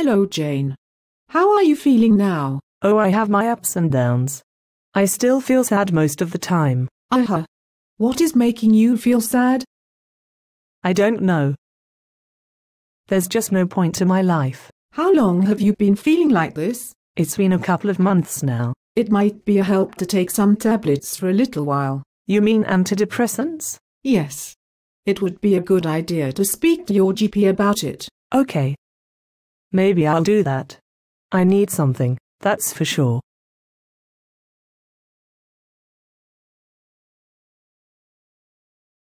Hello, Jane. How are you feeling now? Oh, I have my ups and downs. I still feel sad most of the time. Uh-huh. What is making you feel sad? I don't know. There's just no point to my life. How long have you been feeling like this? It's been a couple of months now. It might be a help to take some tablets for a little while. You mean antidepressants? Yes. It would be a good idea to speak to your GP about it. Okay. Maybe I'll do that. I need something, that's for sure.